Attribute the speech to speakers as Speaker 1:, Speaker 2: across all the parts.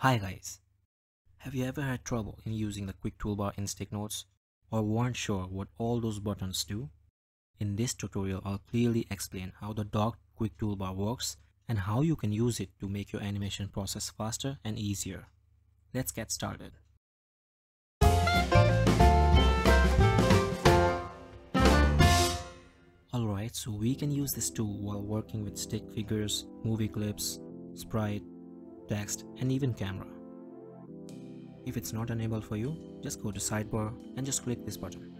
Speaker 1: Hi guys! Have you ever had trouble in using the quick toolbar in Sticknodes or weren't sure what all those buttons do? In this tutorial I'll clearly explain how the docked quick toolbar works and how you can use it to make your animation process faster and easier. Let's get started. Alright, so we can use this tool while working with stick figures, movie clips, sprite, text and even camera. If it's not enabled for you, just go to sidebar and just click this button.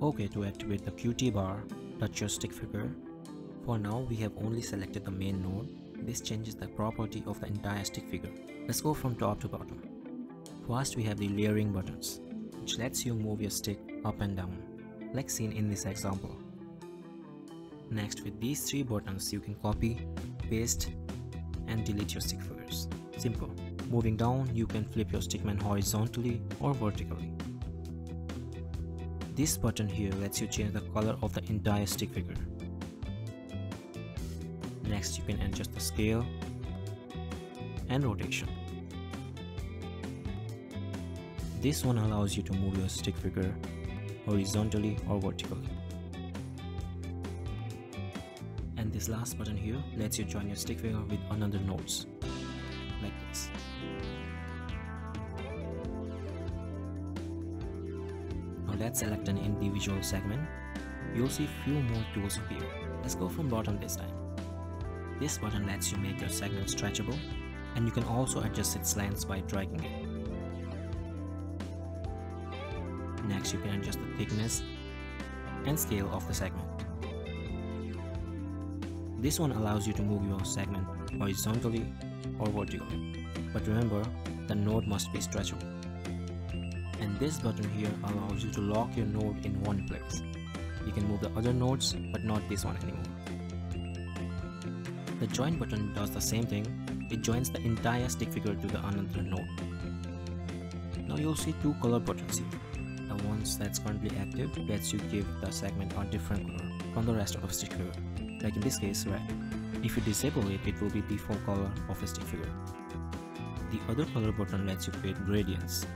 Speaker 1: Ok, to activate the QT bar, touch your stick figure. For now, we have only selected the main node. This changes the property of the entire stick figure. Let's go from top to bottom. First, we have the layering buttons, which lets you move your stick up and down, like seen in this example. Next with these three buttons you can copy, paste and delete your stick figures. Simple. Moving down you can flip your stickman horizontally or vertically. This button here lets you change the color of the entire stick figure. Next you can adjust the scale and rotation. This one allows you to move your stick figure horizontally or vertically. This last button here lets you join your stick figure with another nodes like this. Now let's select an individual segment. You'll see few more tools appear. Let's go from bottom this time. This button lets you make your segment stretchable and you can also adjust its length by dragging it. Next you can adjust the thickness and scale of the segment this one allows you to move your segment horizontally or vertically, but remember the node must be stretchable. And this button here allows you to lock your node in one place. You can move the other nodes but not this one anymore. The join button does the same thing, it joins the entire stick figure to the another node. Now you'll see two color buttons here. The ones that's currently active lets you give the segment a different color from the rest of the stick figure like in this case red. If you disable it, it will be the default color of a stick figure. The other color button lets you create gradients.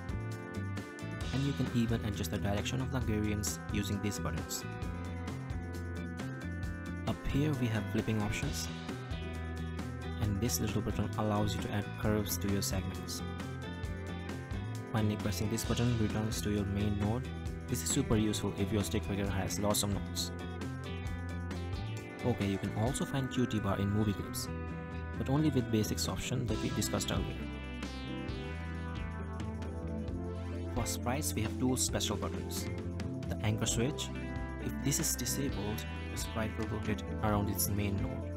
Speaker 1: And you can even adjust the direction of the gradients using these buttons. Up here we have flipping options. And this little button allows you to add curves to your segments. Finally pressing this button returns to your main node. This is super useful if your stick figure has lots of nodes. Okay, you can also find QT bar in movie clips, but only with basics option that we discussed earlier. For sprites, we have two special buttons. The anchor switch, if this is disabled, the sprite will rotate around its main node.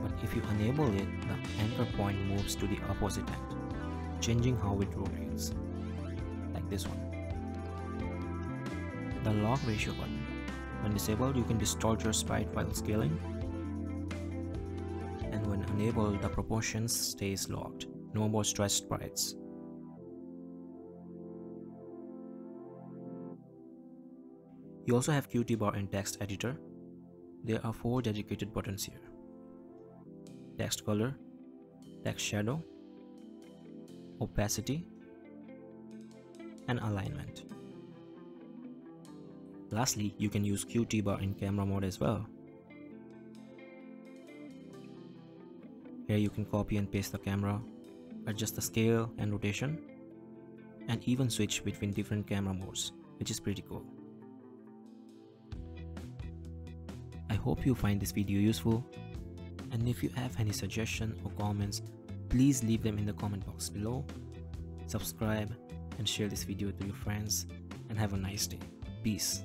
Speaker 1: But if you enable it, the anchor point moves to the opposite end, changing how it rotates, like this one. The log ratio button when disabled, you can distort your sprite while scaling. And when enabled, the proportions stays locked. No more stretched sprites. You also have QT bar in text editor. There are four dedicated buttons here. Text color, text shadow, opacity, and alignment. Lastly, you can use QT bar in camera mode as well. Here you can copy and paste the camera, adjust the scale and rotation, and even switch between different camera modes, which is pretty cool. I hope you find this video useful, and if you have any suggestions or comments, please leave them in the comment box below. Subscribe and share this video to your friends, and have a nice day. Peace.